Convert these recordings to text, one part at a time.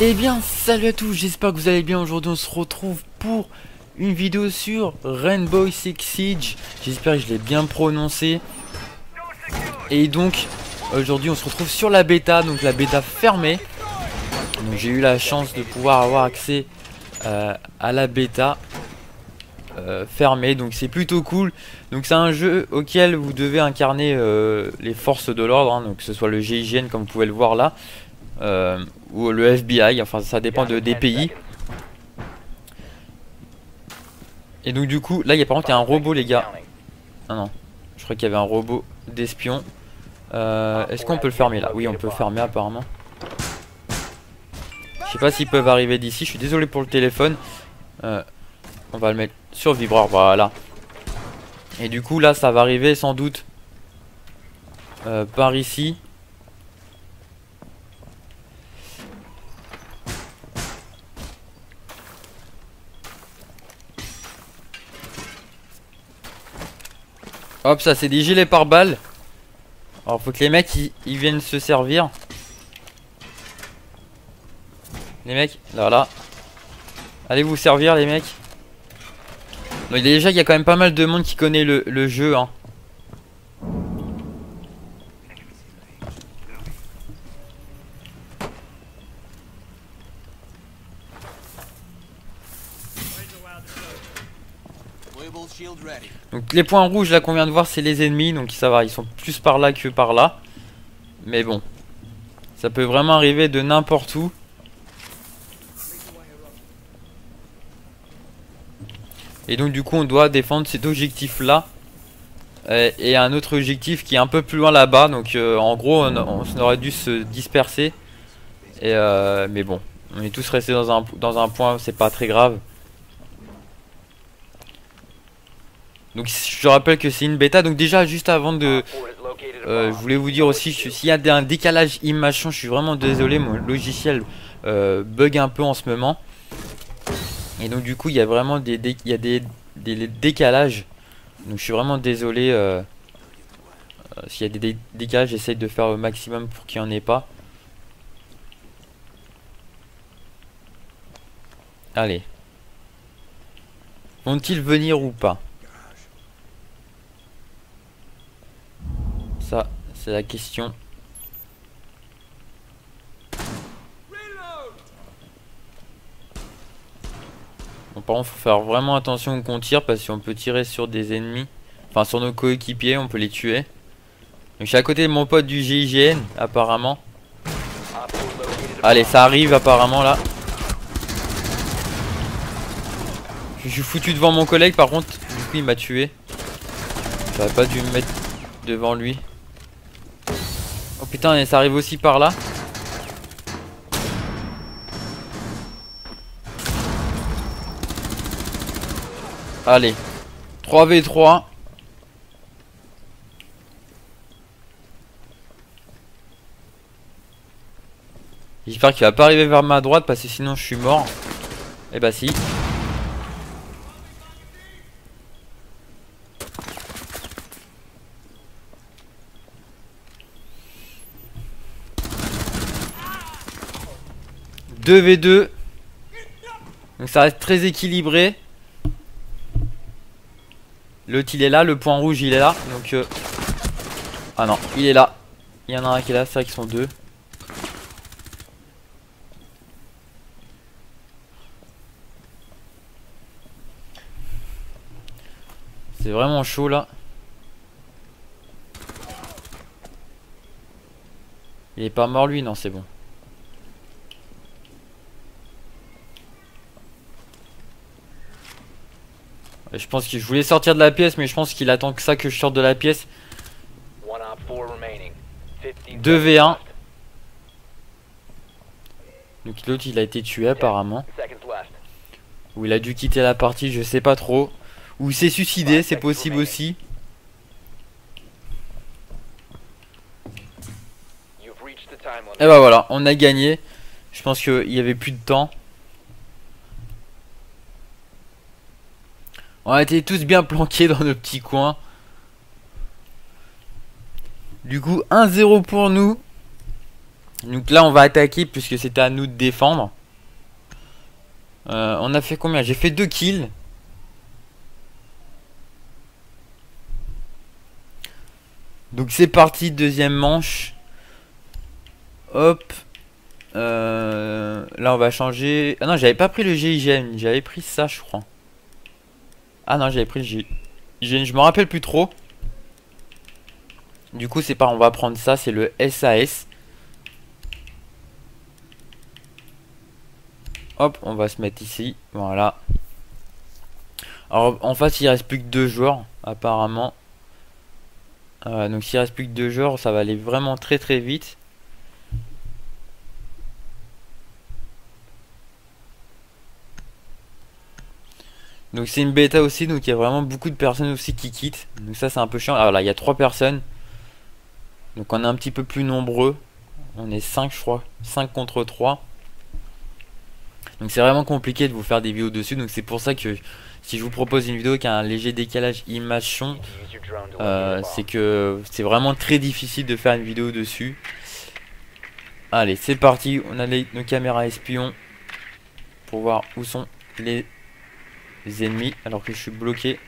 Eh bien, salut à tous, j'espère que vous allez bien. Aujourd'hui, on se retrouve pour une vidéo sur Rainbow Six Siege. J'espère que je l'ai bien prononcé. Et donc, aujourd'hui, on se retrouve sur la bêta, donc la bêta fermée. Donc, j'ai eu la chance de pouvoir avoir accès euh, à la bêta euh, fermée, donc c'est plutôt cool. Donc, c'est un jeu auquel vous devez incarner euh, les forces de l'ordre, hein, donc que ce soit le GIGN, comme vous pouvez le voir là. Euh, ou le FBI, enfin ça dépend de, des pays. Et donc du coup, là il y a par contre y a un robot les gars. Ah non, je crois qu'il y avait un robot d'espion. Euh, Est-ce qu'on peut le fermer là? Oui on peut le fermer apparemment. Je sais pas s'ils peuvent arriver d'ici, je suis désolé pour le téléphone. Euh, on va le mettre sur vibreur, voilà. Et du coup là ça va arriver sans doute par ici. Hop, ça c'est des gilets par balles. Alors faut que les mecs ils, viennent se servir. Les mecs, là là. Allez vous servir les mecs. Donc déjà il y a quand même pas mal de monde qui connaît le, le jeu hein. Donc les points rouges là qu'on vient de voir c'est les ennemis. Donc ça va ils sont plus par là que par là. Mais bon. Ça peut vraiment arriver de n'importe où. Et donc du coup on doit défendre cet objectif là Et un autre objectif qui est un peu plus loin là-bas. Donc euh, en gros on, aurait dû se disperser. Et euh, Mais bon. On est tous restés dans un, dans un point c'est pas très grave Donc je rappelle que c'est une bêta. Donc déjà juste avant de... Euh, je voulais vous dire aussi s'il y a un décalage image je suis vraiment désolé. Mon logiciel euh, bug un peu en ce moment. Et donc du coup il y a vraiment des, il y a des, décalages. Donc je suis vraiment désolé. Euh, s'il y a des décalages j'essaie de faire au maximum pour qu'il n'y en ait pas. Allez. Vont-ils venir ou pas Ça, c'est la question. Bon, par contre, faut faire vraiment attention qu'on tire parce qu'on peut tirer sur des ennemis. Enfin, sur nos coéquipiers, on peut les tuer. Donc, je suis à côté de mon pote du GIGN, apparemment. Allez, ça arrive apparemment là. Je suis foutu devant mon collègue, par contre, du coup, il m'a tué. J'aurais pas dû me mettre devant lui. Putain, et ça arrive aussi par là. Allez. 3v3. J'espère qu'il va pas arriver vers ma droite parce que sinon je suis mort. Et eh bah si. 2v2. Donc ça reste très équilibré. L'autre il est là, le point rouge il est là. Donc euh, Ah non, il est là. Il y en a un qui est là, c'est vrai qu'ils sont deux. C'est vraiment chaud là. Il est pas mort lui, non c'est bon. Je pense que je voulais sortir de la pièce, mais je pense qu'il attend que ça que je sorte de la pièce. 2v1. Donc l'autre il a été tué apparemment. Ou il a dû quitter la partie, je sais pas trop. Ou il s'est suicidé, c'est possible aussi. Et bah voilà, on a gagné. Je pense qu'il y avait plus de temps. On a été tous bien planqués dans nos petits coins. Du coup, 1-0 pour nous. Donc là, on va attaquer puisque c'était à nous de défendre. Euh, on a fait combien? J'ai fait deux kills. Donc c'est parti, deuxième manche. Hop. Euh, là on va changer. Ah non, j'avais pas pris le GIGN, j'avais pris ça je crois. Ah non, j'avais pris le GIGN, je me rappelle plus trop. Du coup c'est pas, on va prendre ça, c'est le SAS. Hop, on va se mettre ici, voilà. Alors en face il reste plus que deux joueurs apparemment. Euh, donc s'il reste plus que deux joueurs, ça va aller vraiment très très vite. Donc c'est une bêta aussi, donc il y a vraiment beaucoup de personnes aussi qui quittent. Donc ça c'est un peu chiant. Alors là il y a trois personnes. Donc on est un petit peu plus nombreux. On est 5 je crois. 5 contre 3. Donc c'est vraiment compliqué de vous faire des vidéos dessus. Donc c'est pour ça que si je vous propose une vidéo qui a un léger décalage image-son, euh, c'est que c'est vraiment très difficile de faire une vidéo dessus. Allez, c'est parti. On a nos caméras espions pour voir où sont les, ennemis alors que je suis bloqué.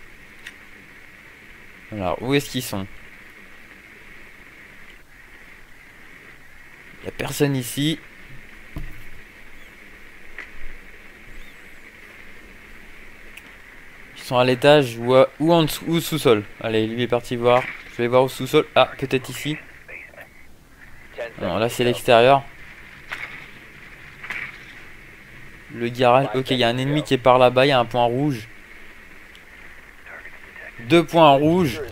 Alors, où est-ce qu'ils sont? Il n'y a personne ici. sont à l'étage ou, ou en dessous ou sous-sol. Allez, lui est parti voir. Je vais voir au sous-sol. Ah, peut-être ici. Non, là c'est l'extérieur. Le garage. Ok, il y a un ennemi qui est par là-bas. Il y a un point rouge. Deux points rouges.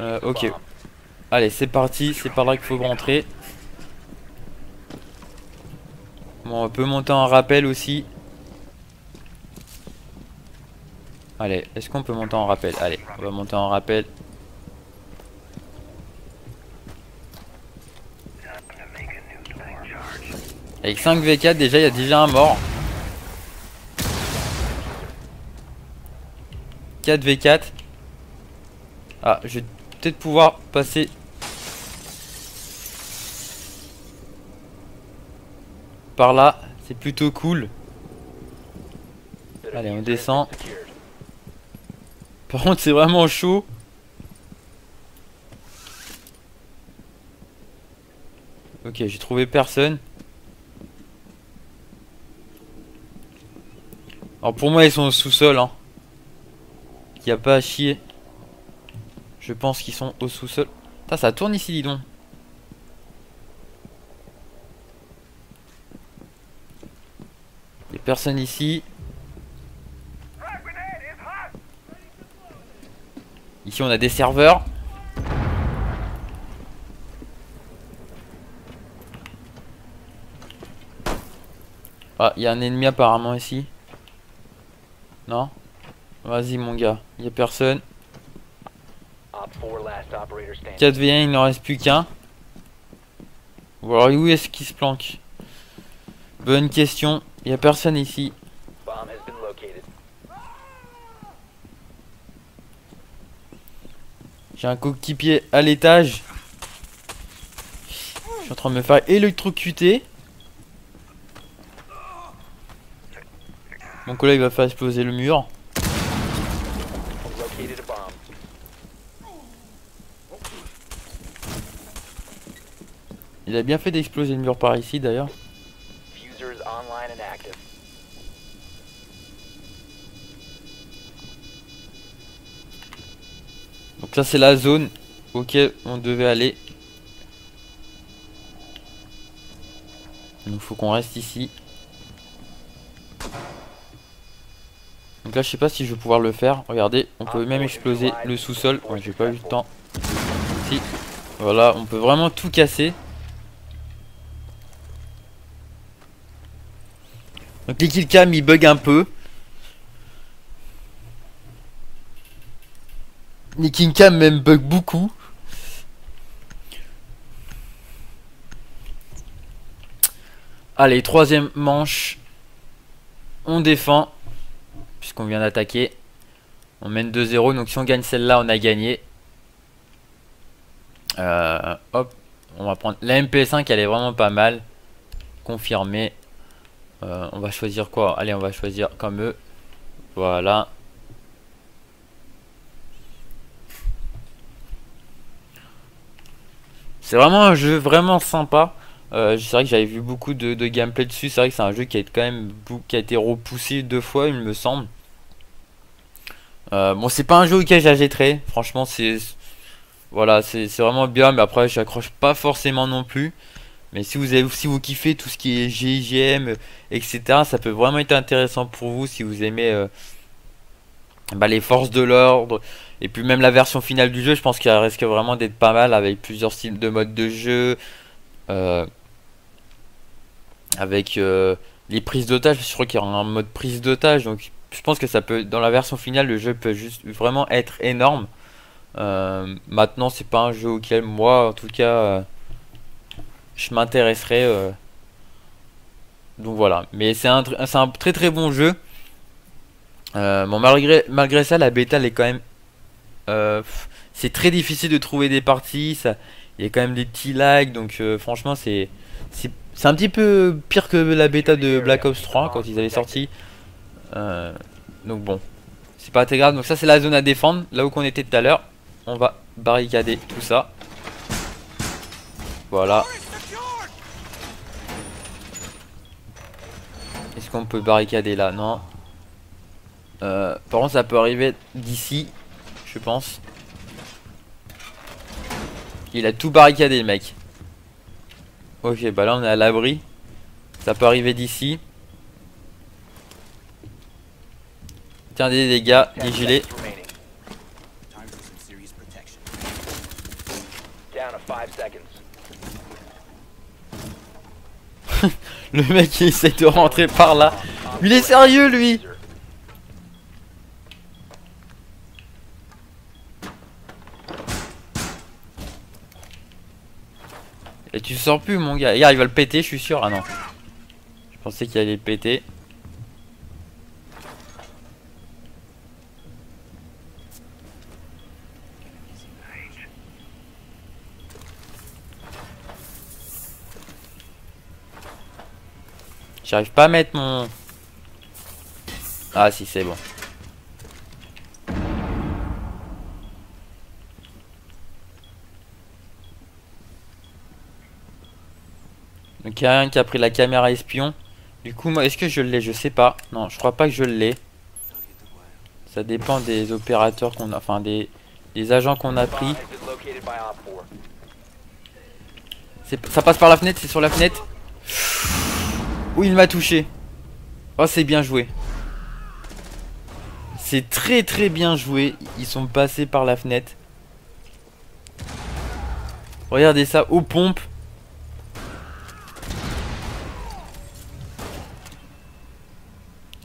Euh, ok. Allez, c'est parti. C'est par là qu'il faut rentrer. Bon, on peut monter en rappel aussi. Allez, est-ce qu'on peut monter en rappel? Allez, on va monter en rappel. Avec 5 V4 déjà, il y a déjà un mort. 4 V4. Ah, je vais peut-être pouvoir passer. Par là, c'est plutôt cool. Allez, on descend. Par contre, c'est vraiment chaud. Ok, j'ai trouvé personne. Alors pour moi, ils sont au sous-sol. Hein. Il n'y a pas à chier. Je pense qu'ils sont au sous-sol. Ça tourne ici, dis donc. Il n'y a personne ici. Ici on a des serveurs. Ah, il y a un ennemi apparemment ici. Non Vas-y mon gars, il a personne. 4v1, il n'en reste plus qu'un. alors où est-ce qu'il se planque? Bonne question. Il n'y a personne ici. J'ai un coéquipier à l'étage. Je suis en train de me faire électrocuter. Mon collègue va faire exploser le mur. Il a bien fait d'exploser le mur par ici d'ailleurs. Donc ça c'est la zone auquel on devait aller. Il faut qu'on reste ici. Donc là je sais pas si je vais pouvoir le faire. Regardez, on peut même exploser le sous-sol. Ouais, j'ai pas eu le temps. Si. Voilà, on peut vraiment tout casser. Donc les killcam il bug un peu. Cam même bug beaucoup. Allez, troisième manche. On défend. Puisqu'on vient d'attaquer. On mène 2-0. Donc si on gagne celle-là, on a gagné. Euh, hop. on va prendre la MP5, elle est vraiment pas mal. Confirmé. Euh, on va choisir quoi? Allez, on va choisir comme eux. Voilà. C'est vraiment un jeu vraiment sympa. Euh, c'est vrai que j'avais vu beaucoup de, gameplay dessus. C'est vrai que c'est un jeu qui a été quand même qui a été repoussé deux fois, il me semble. Euh, bon, c'est pas un jeu auquel j'achèterai. Franchement, c'est voilà, c'est vraiment bien, mais après, j'accroche pas forcément non plus. Mais si vous avez, si vous kiffez tout ce qui est GIGM, etc., ça peut vraiment être intéressant pour vous si vous aimez euh, bah, les forces de l'ordre. Et puis même la version finale du jeu, je pense qu'il risque vraiment d'être pas mal avec plusieurs styles de mode de jeu. Euh, avec euh, les prises d'otages, je crois qu'il y aura un mode prise d'otage. Donc je pense que ça peut, dans la version finale, le jeu peut juste vraiment être énorme. Euh, maintenant, c'est pas un jeu auquel moi, en tout cas, je m'intéresserai. donc voilà. Mais c'est un, un, très très bon jeu. bon, malgré, malgré ça, la bêta, elle est quand même euh, c'est très difficile de trouver des parties. Ça, il y a quand même des petits lags. Donc euh, franchement, c'est c'est un petit peu pire que la bêta de Black Ops 3 quand ils avaient sorti. Euh, donc bon, c'est pas très grave. Donc ça, c'est la zone à défendre. Là où qu'on était tout à l'heure, on va barricader tout ça. Voilà. Est-ce qu'on peut barricader là? Non. par contre, ça peut arriver d'ici je pense. Il a tout barricadé le mec. Ok, bah là on est à l'abri. Ça peut arriver d'ici. Tiens des dégâts, des gilets. le mec il essaie de rentrer par là. Il est sérieux lui Et tu sors plus mon gars. Il va le péter, je suis sûr. Ah non. Je pensais qu'il allait le péter. J'arrive pas à mettre mon... Ah si, c'est bon. Donc il y a un qui a pris la caméra espion. Du coup, moi, est-ce que je l'ai? Je sais pas. Non, je crois pas que je l'ai. Ça dépend des opérateurs qu'on a, enfin des, des agents qu'on a pris. Ça passe par la fenêtre, c'est sur la fenêtre. Où il m'a touché. Oh, c'est bien joué. C'est très très bien joué. Ils sont passés par la fenêtre. Regardez ça, aux pompes.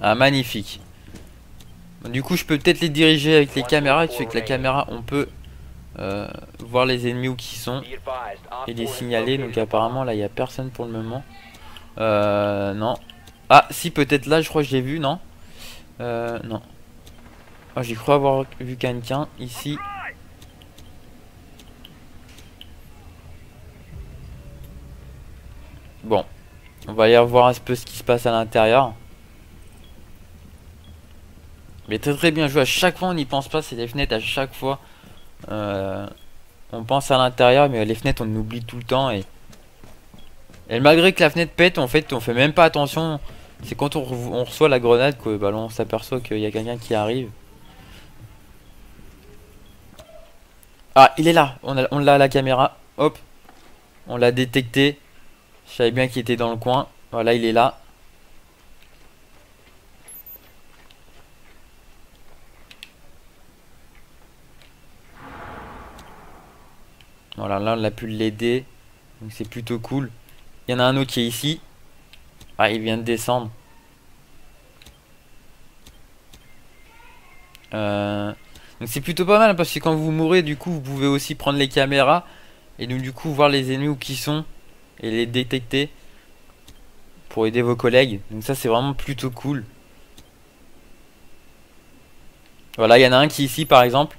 Ah, magnifique. Du coup, je peux peut-être les diriger avec les caméras. Tu sais que la caméra, on peut euh, voir les ennemis où qui sont et les signaler. Donc apparemment, là, il n'y a personne pour le moment. Euh, non. Ah, si, peut-être là, je crois que j'ai vu, non? Euh, Non. Oh, J'y crois avoir vu quelqu'un ici. Bon. On va aller voir un peu ce qui se passe à l'intérieur. Mais très très bien joué. À chaque fois, on n'y pense pas. C'est les fenêtres à chaque fois. Euh, on pense à l'intérieur, mais les fenêtres, on oublie tout le temps. Et, malgré que la fenêtre pète, en fait, on fait même pas attention. C'est quand on, reçoit la grenade que bah, on s'aperçoit qu'il y a quelqu'un qui arrive. Ah, il est là. On l'a on à la caméra. Hop. On l'a détecté. Je savais bien qu'il était dans le coin. Voilà, il est là. Voilà, là on a pu l'aider. Donc c'est plutôt cool. Il y en a un autre qui est ici. Ah, il vient de descendre. Euh, donc c'est plutôt pas mal hein, parce que quand vous mourrez, du coup, vous pouvez aussi prendre les caméras et donc du coup voir les ennemis où qui sont et les détecter pour aider vos collègues. Donc ça c'est vraiment plutôt cool. Voilà, il y en a un qui est ici par exemple.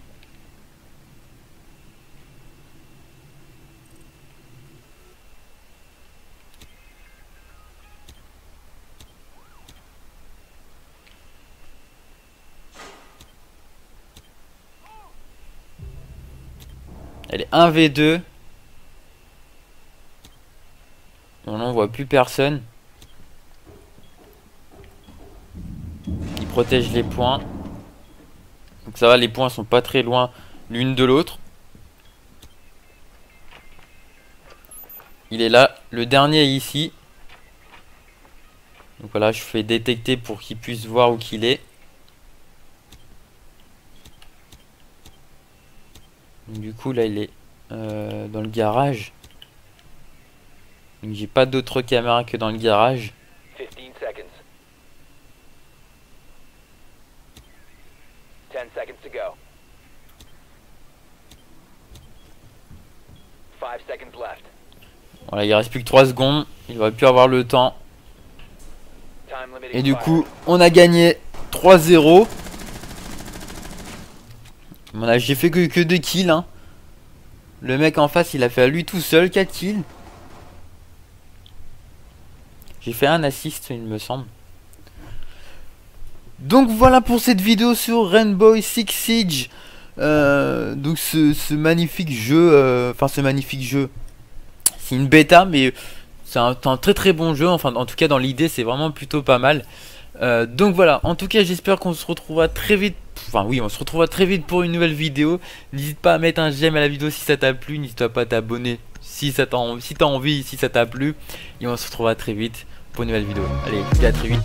Elle est 1v2. On n'en voit plus personne. Il protège les points. Donc ça va, les points sont pas très loin l'une de l'autre. Il est là. Le dernier est ici. Donc voilà, je fais détecter pour qu'il puisse voir où qu'il est. Du coup, là, il est euh, dans le garage. J'ai pas d'autre caméra que dans le garage. 15 seconds. 10 seconds to go. 5 seconds left. Voilà, il reste plus que 3 secondes. Il va plus avoir le temps. Et du coup, on a gagné 3-0. J'ai fait que, que 2 kills. Hein. Le mec en face, il a fait à lui tout seul 4 kills. J'ai fait un assist, il me semble. Donc voilà pour cette vidéo sur Rainbow Six Siege. Euh, donc ce, magnifique jeu, euh, enfin ce magnifique jeu, c'est une bêta, mais c'est un, très très bon jeu. Enfin, en tout cas, dans l'idée, c'est vraiment plutôt pas mal. Euh, donc voilà, en tout cas, j'espère qu'on se retrouvera très vite. Enfin, oui, on se retrouvera très vite pour une nouvelle vidéo. N'hésite pas à mettre un j'aime à la vidéo si ça t'a plu. N'hésite pas à t'abonner si ça si t'as envie, si ça t'a plu. Et on se retrouvera très vite pour une nouvelle vidéo. Allez, à très vite.